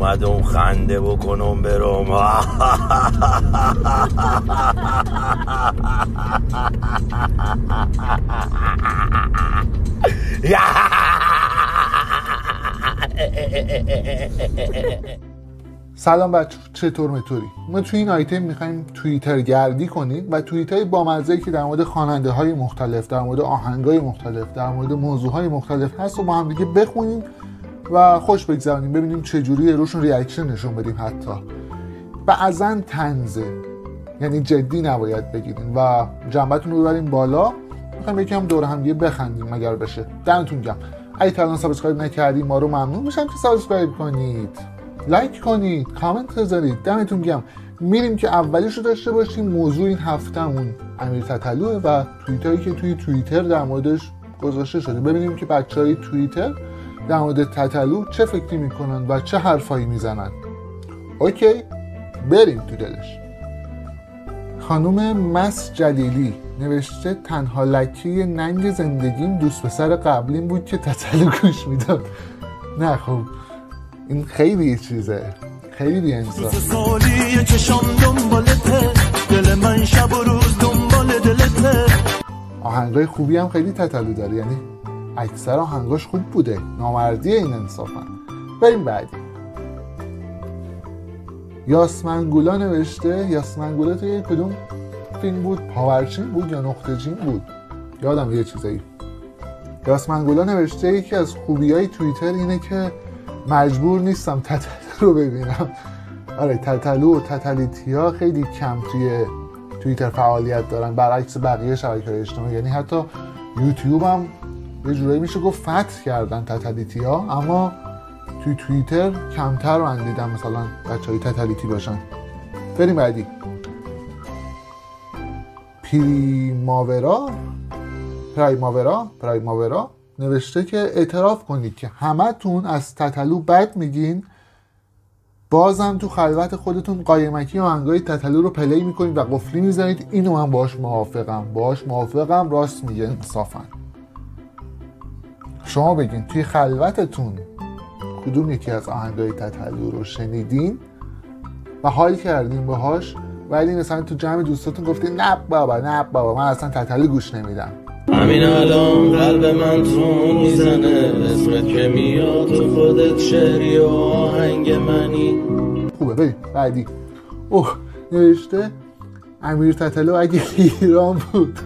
اومدم خنده بکنم برم سلام بچه چطور مطوری ما توی این آیتم می‌خوایم توییتر گردی کنیم و توییت های با که در مورد خواننده های مختلف در مورد آهنگ های مختلف در مورد موضوع های مختلف هست و با هم دیگه بخونیم و خوش بگذاریم ببینیم چجوری روشون reaction نشون بدیم حتی. بعضا طنزه. یعنی جدی نباید بگیریم و جنبتون رو ببریم بالا. می‌خوایم یکم دور هم دیگه بخندیم اگر بشه. دمتون گرم اگه تا الان subscribe نکردیم ما رو ممنون میشم که subscribe کنید. like کنید کامنت بذارید. دمتون گرم میریم که اولیش رو داشته باشیم. موضوع این هفتهمون امیر تتلوئه و توییتایی که توی توییتر در موردش گذاشته شده. ببینیم که بچه های توییتر در مورد تطلو چه فکری می‌کنن و چه حرفایی می‌زنن؟ اوکی بریم تو دلش. خانوم مس جلیلی نوشته تنها لکی ننگ زندگیم دوست پسر قبلیم بود که تطلو گوش می‌داد. نه خب این خیلی چیزه. خیلی بی سالی چشام دنبالته دل من شب و روز دنبال دلته. آهنگای خوبی هم خیلی تطلو داره یعنی اکثر آهنگاش خوب بوده. نامردی این انصافا. بریم بعدی. یاسمنگولا نوشته. یاسمنگولا توی کدوم فیلم بود؟ پاورچین بود یا نقطه جین بود؟ یادم یه چیزایی. یاسمنگولا نوشته یکی از خوبی های توییتر اینه که مجبور نیستم تتلو رو ببینم. آره تتلو و تتلیتی ها خیلی کم توی توییتر فعالیت دارن. برعکس بقیه شبکه های اجتماعی. یعنی حتی یوتیوب هم یه جورایی میشه گفت فتح کردن تتلیتی ها اما توی توییتر کمتر من دیدم مثلا بچه های تتلیتی باشن. بریم بعدی. پریماورا پرایماورا پرایماورا نوشته که اعتراف کنید که همتون از تتلو بد میگین. بازم تو خلوت خودتون قایمکی و انگای تتلو رو پلی می‌کنید و قفلی می‌زنید. اینو من باش موافقم. باش موافقم. راست میگه انصافا. شما بگین توی خلوتتون کدوم یکی از آهنگای تتلو رو شنیدین و حال کردین باهاش ولی مثلا تو جمع دوستاتون گفتین نه بابا نه بابا من اصلا تتلو گوش نمیدم. همین الان قلب من تون می‌زنه اسمت که میاد تو خودت شعری و آهنگ منی. خوبه بریم. بعدی. اوه نوشته امیر تتلو اگه ایران بود.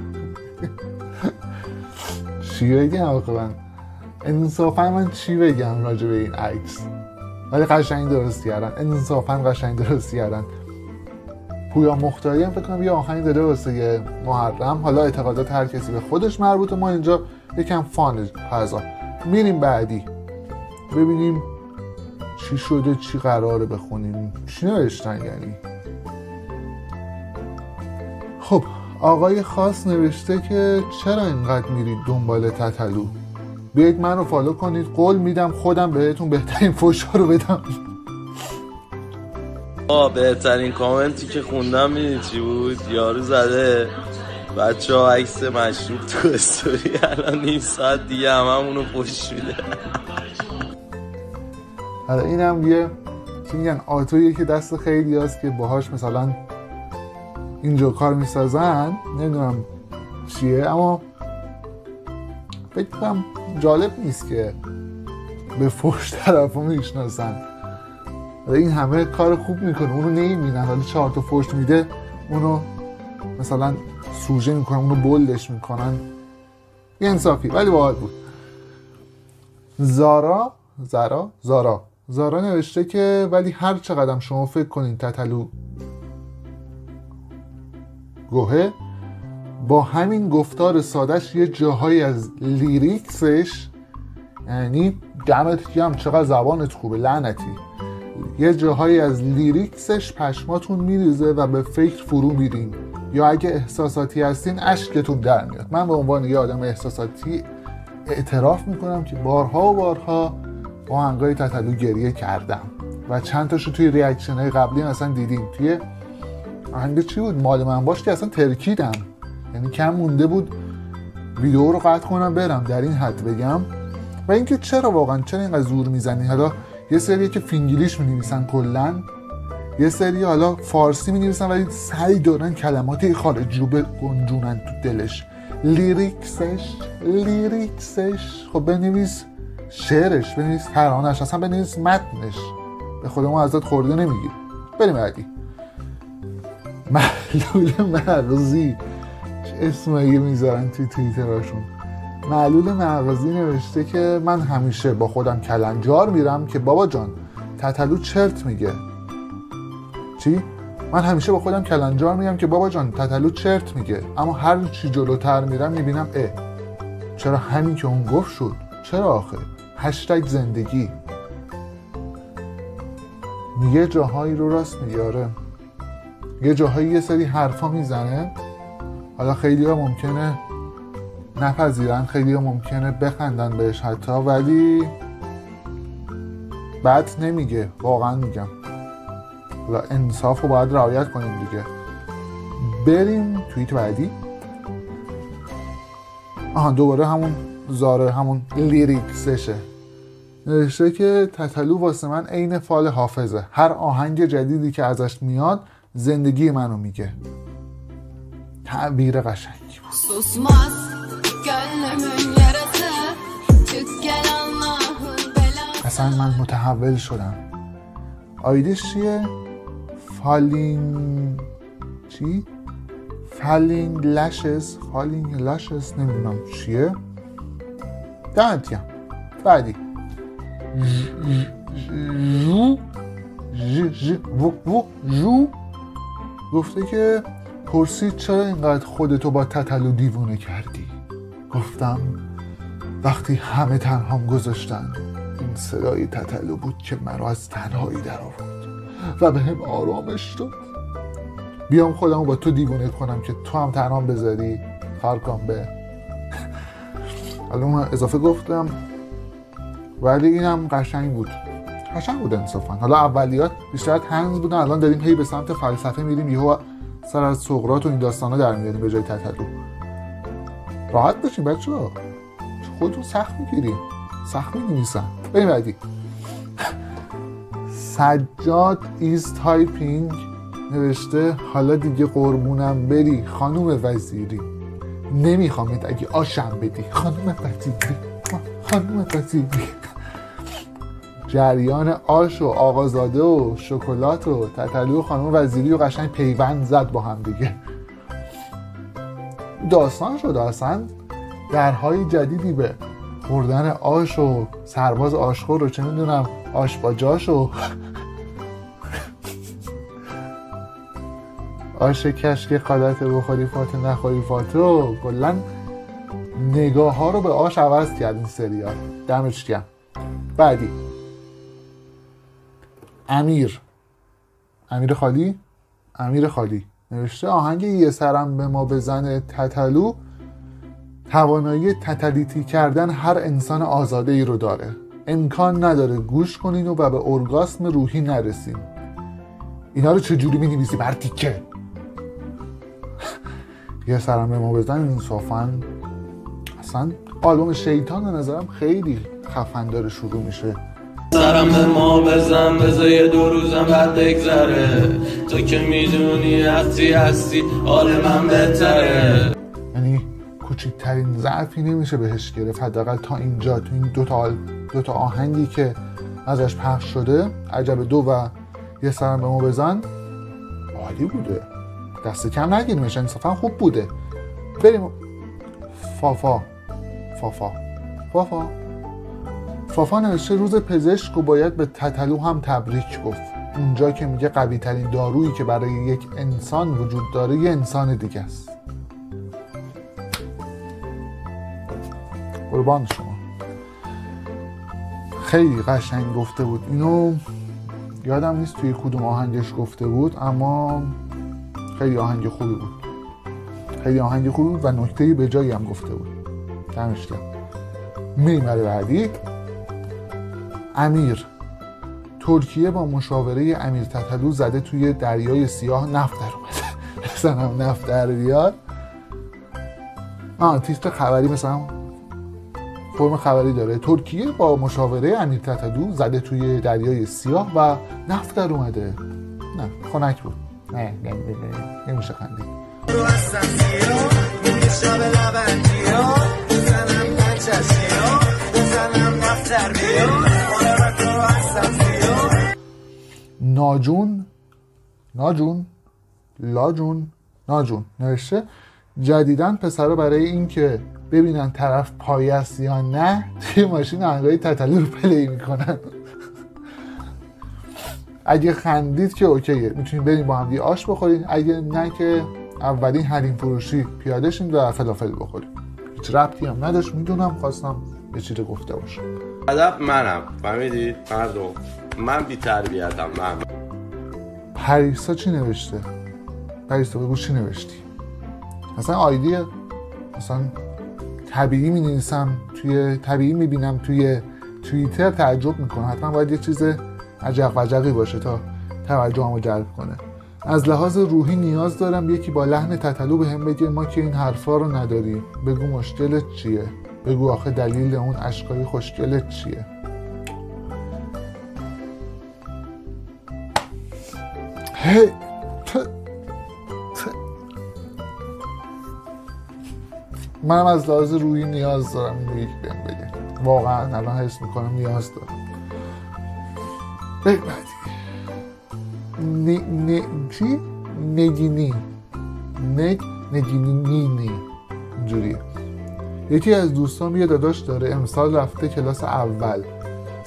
چی بگم آخه من؟ انصافا من چی بگم راجع به این عکس؟ ولی قشنگ درست کردن. انصافا قشنگ درست کردن. پویا مختاری هم فکر کنم یه آهنگ داره واسه محرم. حالا اعتقادات هر کسی به خودش مربوطه. ما اینجا یکم فان فضا. میریم بعدی. ببینیم چی شده چی قراره بخونیم. چی نوشتن یعنی؟ خب آقای خاص نوشته که چرا اینقدر میرید دنبال تتلو؟ بیاید من رو فالو کنید. قول میدم خودم بهتون بهترین فوشا رو بدم. آه بهترین کامنتی که خوندم می‌دید چی بود؟ یارو زده. بچه ها عکس مشروب تو استوری الان نیم ساعت دیگه همونو پشت میده. حالا این هم یه چی میگن آتویی که دست خیلی هست که باهاش مثلا اینجا کار می‌سازن. نمی‌دونم چیه اما فکر کنم جالب نیست که به فوش طرف رو می‌شناسن این همه کار خوب می‌کنه اونو نمی‌بینن ولی چهار تا فوش میده اونو مثلا سوژه می‌کنن اونو بلدش می‌کنن. یه انصافی ولی باحال بود. زارا زارا زارا. زارا نوشته که ولی هر چقدر شما فکر کنین تتلو گوهه با همین گفتار سادش یه جاهایی از lyrics ش یعنی دمت گم چقدر زبانت خوبه لعنتی. یه جاهایی از lyrics ش پشماتون میریزه و به فکر فرو میرین. یا اگه احساساتی هستین اشکتون در میاد. من به عنوان یه آدم احساساتی اعتراف می‌کنم که بارها و بارها با آهنگای تتلو گریه کردم. و چند تاشو توی reaction های قبلی اصلا دیدیم. توی آهنگ چی بود؟ مال من باش که اصلا ترکیدم. یعنی کم مونده بود. ویدیو رو قطع کنم برم. در این حد بگم. و اینکه چرا واقعا چرا اینقدر زور می‌زنی؟ حالا یه سری که فینگلیش می نویسن کلا. یه سری حالا فارسی می نویسن ولی سعی دارن کلمات خارجی رو بگنجونن تو دلش. lyrics ش lyrics ش. خب بنویس شعرش بنویس ترانش اصلا بنویس متنش. به خودمون ازت خرده نمیگیریم بریم بعدی. معلول مغزی چه اسمایی می‌ذارن توی توییتراشون معلول مغزی نوشته که من همیشه با خودم کلنجار میرم که بابا جان تتلو چرت میگه. چی؟ من همیشه با خودم کلنجار میگم که بابا جان تتلو چرت میگه. اما هر چی جلوتر میرم می‌بینم اه. چرا همین که اون گفت شد؟ چرا آخه؟ هشتگ زندگی. میگه جاهایی رو راست میگاره یه جاهایی یه سری حرفا می‌زنه. حالا خیلی ها ممکنه نپذیرن خیلی ها ممکنه بخندن بهش حتی ولی بد نمیگه واقعا میگم. حالا انصاف رو باید رعایت کنیم دیگه. بریم توییت بعدی. آها دوباره همون زاره همون لیریکسشه. نوشته که تتلو واسه من عین فال حافظه. هر آهنگ جدیدی که ازش میاد زندگی منو میگه. تعبیر قشنگی بود اصلا من متحول شدم آیدش چیه؟ فالینگ چی؟ فالینگ لشز فالینگ لشز نمی‌دونم چیه دمت گرم بعدی جو ژ ژ و و جو گفته که پرسید چرا اینقدر خودتو با تتلو دیوونه کردی؟ گفتم وقتی همه تنهام گذاشتن این صدای تتلو بود که مرا از تنهایی در آورد و به هم آرامش داد. بیام خودمو با تو دیوونه کنم که تو هم تنهام بذاری. خرکام به. حالا اون اضافه گفتم ولی اینم قشنگ بود. قشنگ بود انصافا. حالا اولیات بیشتر تنز بودن الان داریم هی به سمت فلسفه میریم یهو سر از سقراط و این داستانا در میاریم به جای تتلو راحت باشین بچه ها خودتون سخت می‌گیریم سخت می‌نویسن. بریم بعدی. سجاد is typing نوشته حالا دیگه قربونم بری خانوم وزیری. نمیخوامت اگه آشم بدی. خانوم وزیری. خانوم وزیری. جریان آش و آقازاده و شکلات و تتلو خانم وزیری و قشنگ پیوند زد با هم دیگه. داستان شد اصلا درهای جدیدی به خوردن آش و سرباز آشخور رو چه می‌دونم آش با جاش و آش کشک قادت بخوری فاتو نخوری فاتو کلا نگاه ها رو به آش عوض کرد این سریال. دمش گرم. بعدی. امیر. امیر خالی؟ امیر خالی. نوشته آهنگ یه سرم به ما بزنه تتلو. توانایی تتلیتی کردن هر انسان آزاده ای رو داره. امکان نداره گوش کنین و به ارگاسم روحی نرسین. اینا رو چجوری می نویسی بر تیکه. یه سرم به ما بزن انصافا اصلا آلبوم شیطان نظرم خیلی خفن داره شروع میشه. سرم به ما بزن بذار یه دو روزم بعد بگذره. تو که می‌دونی وقتی هستی حال من بهتره. یعنی کوچکترین ضعفی نمیشه بهش گرفت. حداقل تا اینجا تو این دو تا دو تا آهنگی که ازش پخش شده عجب دو و یه سرم به ما بزن عالی بوده. دست کم نگیریمش انصافا خوب بوده. بریم. فافا. فافا. فافا. فافا نوشته روز پزشک و باید به تتلو هم تبریک گفت. اونجا که میگه قوی ترین دارویی که برای یک انسان وجود داره یه انسان دیگه است. قربان شما. خیلی قشنگ گفته بود. اینو یادم نیست توی کدوم آهنگش گفته بود اما خیلی آهنگ خوبی بود. خیلی آهنگ خوبی بود و نکته به جایی هم گفته بود. دمش گرم. میریم بعدی. امیر. ترکیه با مشاوره امیر تتلو زده توی دریای سیاه نفت در اومده مثلا نفت در بیاد. آه خبری مثلا فرم خبری داره. ترکیه با مشاوره امیر تتلو زده توی دریای سیاه و نفت در اومده. نه خنک بود. نه نمیشه ها بزنم ناجون ناجون لاجون ناجون نوشته. جدیدن پسرا برای اینکه ببینن طرف پایه است یا نه توی ماشین آهنگای تتلو رو پلی می‌کنن. اگه خندید که اوکیه. می‌تونیم بریم با هم آش بخوریم اگه نه که اولین حریم فروشی پیاده شیم و فلافل بخوریم. هیچ ربطی هم نداشت. می‌دونم خواستم یه چیزی گفته باشم. ادب منم. فهمیدید مردم من بی تربیتم من. پریسا چی نوشته؟ پریسا بگو چی نوشتی؟ مثلا آیدی مثلا طبیعی می نویسم توی طبیعی می بینم توی توییتر تعجب می‌کنم. حتما باید یه چیز عجق وجقی باشه تا توجهمو جلب کنه. از لحاظ روحی نیاز دارم یکی با لحن تتلو به هم بگه ما که این حرفا رو نداریم. بگو مشکلت چیه؟ بگو آخه دلیل اون اشکای خوشگلت چیه؟ ت ت منم از لحاظ روحی نیاز دارم این یکی بهم بگه. واقعا الان حس می‌کنم نیاز دارم. بگو بعدی. ن... ن... چی؟ نگینی. نگ نگینی اینجوریه. یکی از دوستان یه داداش داره امسال رفته کلاس اول.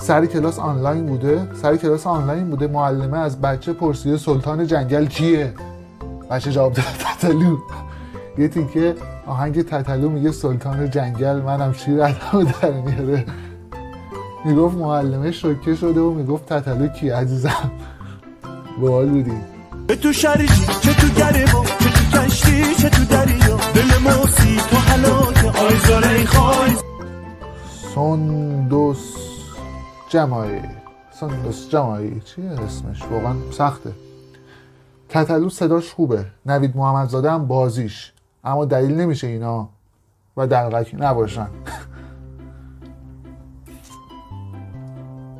سر کلاس آنلاین بوده؟ سر کلاس آنلاین بوده؟ معلمه از بچه پرسیده سلطان جنگل کیه؟ بچه جواب داده تتلو. یه تیکه آهنگ تتلو میگه سلطان جنگل منم شیر ادمو در میاره. می‌گفت معلمه شوکه شده و می‌گفت تتلو کی عزیزم؟ باحال بودی. چه تو شریجی چه تو گرما چه تو کشتی چه تو دریا دل موسی تو حلاک آیزاره خواهی سندس. جمایی سندس جمایی چیه اسمش؟ واقعا سخته. تتلو صداش خوبه. نوید محمدزاده هم بازیش. اما دلیل نمیشه اینا و دلغک نباشن.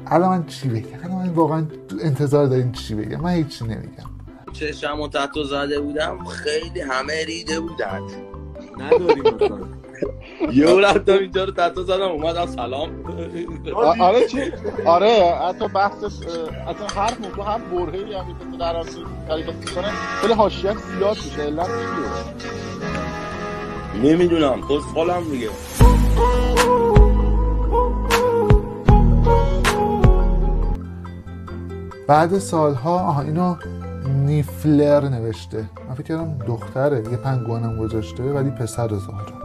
الان من چی بگم؟ الان من واقعا انتظار دارین چی بگم؟ من هیچی نمیگم. چشم و تتو زده بودم خیلی همه ریده بودن. نداریم یه رفتم اینجا رو تتو زدم اومدم سلام. آره چی؟ آره حتی بحث حتی هر موضوع هر برهه‌ای هم که در اصل کاریکاتور می‌کنه. خیلی حاشیه‌اش زیاد میشه علت نمی‌دونم پس خالم دیگه. بعد سالها آها اینو نیفلر نوشته. من فکر کردم دختره یه پنگوانم گذاشته ولی پسر ظاهرا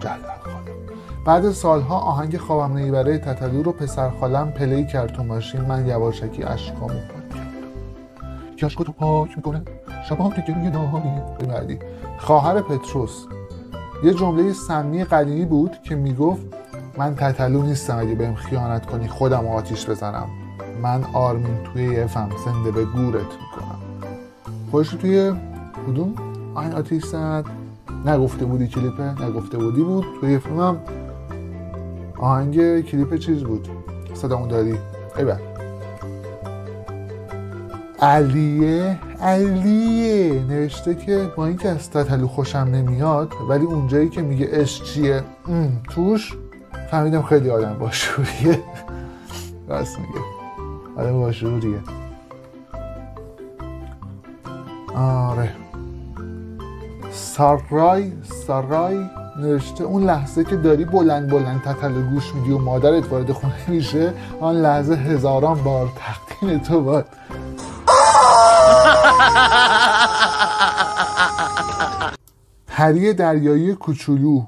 جلال خالم بعد سالها آهنگ خوابم نمی‌بره تتلو رو پسر خالم پلی کرد تو ماشین. من یواشکی اشکامو پاک کردم. که اشکاتو پاک می‌کنه؟ شبا که گریه داری. بعدی. خواهر پتروس. یه جمله سمی قدیمی بود که می‌گفت من تتلو نیستم اگه بهم خیانت کنی خودم آتیش بزنم. من آرمین توی یه فم زنده به گورت می‌کنم. خودش رو توی کدوم آهنگ آتیش زد؟ نگفته بودی کلیپه نگفته بودی بود. توی یه فیلم هم آهنگ کلیپ چیز بود. صدامون داری؟ ای بر. علیه علیه. نوشته که با اینکه از تتلو خوشم نمیاد ولی اونجایی که میگه اش چیه توش فهمیدم خیلی آدم باشوریه. راست میگه. آدم باشوریه. آره. سارای سارای نوشته اون لحظه که داری بلند بلند تتلو گوش میدی و مادرت وارد خونه میشه آن لحظه هزاران بار تقدیم تو باد. پری دریایی کوچولو.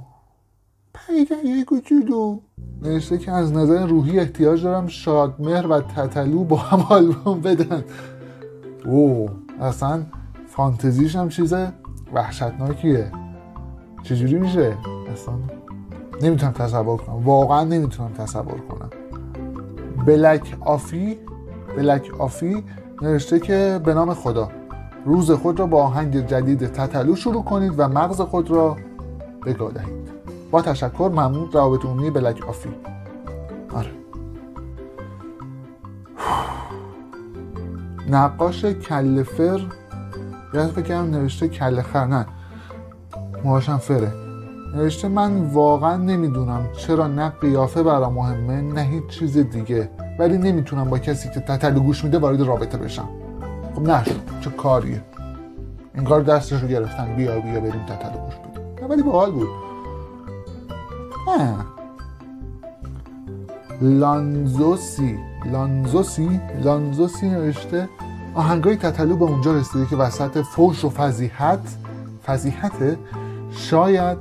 پری دریایی کوچولو. نوشته که از نظر روحی احتیاج دارم شادمهر و تتلو با هم آلبوم بدن. او اصلا فانتزیش هم چیز وحشتناکیه چجوری میشه؟ اصلا نمی‌تونم تصور کنم. واقعا نمی‌تونم تصور کنم. بلک آفی بلک آفی نوشته که به نام خدا روز خود را با آهنگ جدید تتلو شروع کنید و مغز خود را بگاه دهید با تشکر ممنون روابط عمومی بلک آفی. آره. نقاش کلفر یا فکر کردم نوشته خر نه. موهاشم فره. نوشته من واقعا نمی‌دونم چرا نه قیافه برام مهمه نه هیچ چیز دیگه. ولی نمی‌تونم با کسی که تتلو گوش میده وارد رابطه بشم. خب نشد چه کاریه. انگار دستش رو گرفتن. بیا بیا بریم تتلو گوش بدیم. نه ولی باحال بود. لانزوسی. لانزوسی؟ لانزوسی نوشته آهنگای تتلو به اونجا رسیده که وسط فوش و فضیحت فضیحته شاید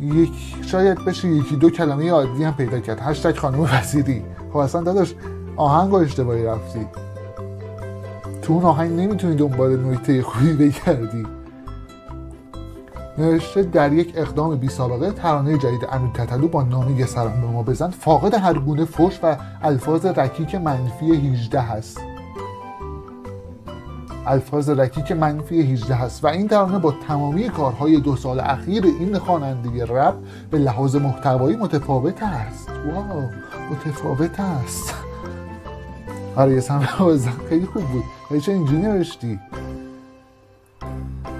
یک شاید بشه یکی دو کلمه عادی هم پیدا کرد. هشتگ خانم وزیری. خب اصلا داداش آهنگ رو اشتباهی رفتی. تو اون آهنگ نمی‌تونی دنبال نکته خوبی بگردی. نوشته در یک اقدام بی سابقه ترانه جدید امیر تتلو با نامه سرم به ما بزن. فاقد هر گونه فوش و الفاظ رکیک منفی 18 هست. الفاظ رکیک منفی 18 هست و این ترانه با تمامی کارهای دو سال اخیر این خواننده رپ به لحاظ محتوایی متفاوت است. واو متفاوت است. آره یه خیلی خوب بود. چه اینجوری نوشتی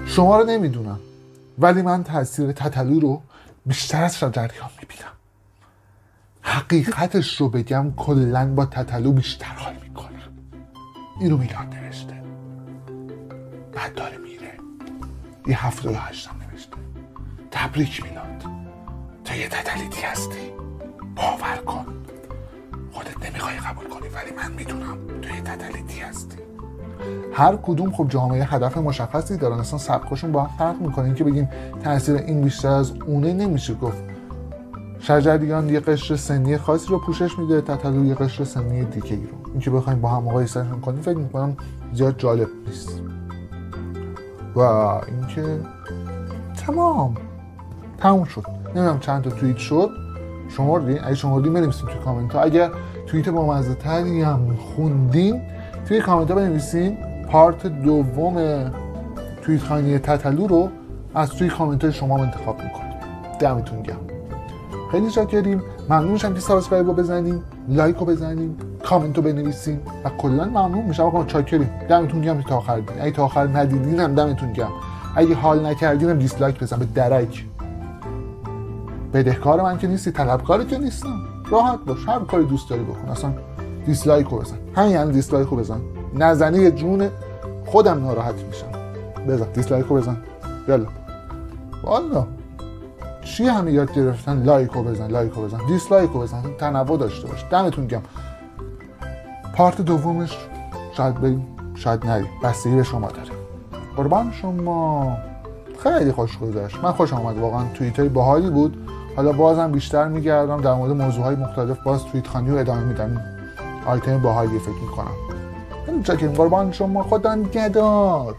شما رو نمی‌دونم. ولی من تاثیر تتلو رو بیشتر از شجریان می‌بینم. حقیقتش رو بگم کلا با تتلو بیشتر حال می‌کنم. اینو میلاد نوشته. بعد داره میره. یه هفته و هشتم نوشته. تبریک میلاد. تو یه تتلیتی هستی. باور کن. خودت نمی‌خوای قبول کنی ولی من می‌دونم تو یه تتلیتی هستی. هر کدوم خب جامعه هدف مشخصی دارن اصلا سبکاشون با هم فرق می‌کنه. اینکه بگیم تاثیر این بیشتر از اونه نمیشه گفت. شجریان یه قشر سنی خاصی رو پوشش میده تتلو یه قشر سنی دیگه ای رو. اینکه بخوایم با هم مقایسهشون کنیم فکر می‌کنم زیاد جالب نیست. و اینکه تمام تموم شد. نمی‌دونم چند تا توییت شد. شمردین اگه شمردین بنویسین توی کامنت ها. اگر توییت با مزه تری هم خوندین توی کامنت ها بنویسین part دوم توییت خوانی تتلو رو از توی کامنت های شما انتخاب می‌کنیم. دمتون گرم. خیلی شاکریم ممنون میشم که subscribe رو بزنیم لایک رو بزنیم کامنت رو بنویسیم و کلا ممنون میشم. آقا چاکریم دمتون گرم تا آخر دیدین اگه تا آخر ندیدین هم دمتون گرم. اگه حال نکردین هم dislike بزن. به درک. بدهکار من که نیستی طلبکار که نیستم. راحت باش. هر کاری دوست داری بکن. اصلا dislike رو بزن. همین یعنی dislike رو بزن. نزنی جون خودم ناراحت میشم. بزن. dislike رو بزن. یالا والا. چی همه یاد گرفتن؟ لایک رو بزن. لایک رو بزن. dislike رو بزن. تنوع داشته باش. دمتون گرم part دومش شاید بریم شاید نریم بستگی به شما داره. قربان شما. خیلی خوش گذشت. من خوش آمد واقعا توییت های باحالی بود. حالا بازم بیشتر میگردم. در مورد موضوع های مختلف باز توییت خانی رو ادامه میدم. آیتم باحالی فکر می‌کنم. چکریم. قربان شما. خدا نگهدار.